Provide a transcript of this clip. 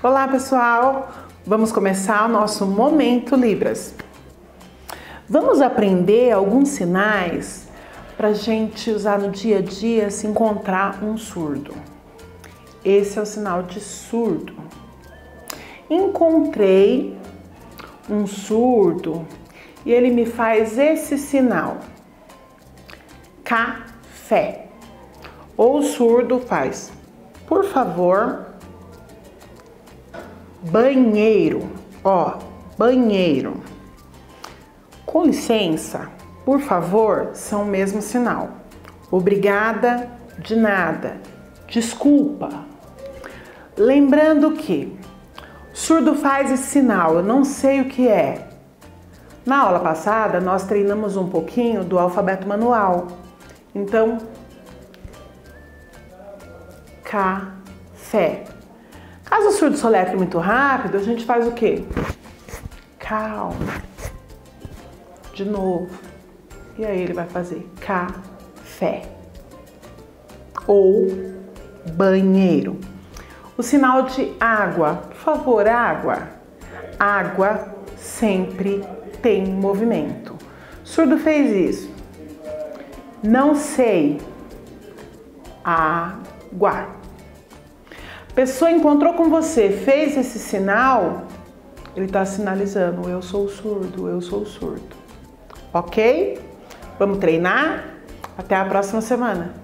Olá pessoal, vamos começar o nosso Momento Libras. Vamos aprender alguns sinais para gente usar no dia a dia se encontrar um surdo. Esse é o sinal de surdo. Encontrei um surdo e ele me faz esse sinal: café. Ou o surdo faz, por favor, banheiro, ó, banheiro. Com licença, por favor, são o mesmo sinal. Obrigada, de nada. Desculpa. Lembrando que surdo faz esse sinal, eu não sei o que é. Na aula passada, nós treinamos um pouquinho do alfabeto manual. Então, café. O surdo soletre muito rápido, a gente faz o quê? Calma. De novo. E aí ele vai fazer café. Ou banheiro. O sinal de água. Por favor, água. Água sempre tem movimento. Surdo fez isso. Não sei. Água pessoa encontrou com você, fez esse sinal, ele está sinalizando: eu sou surdo, eu sou surdo. Ok? Vamos treinar? Até a próxima semana.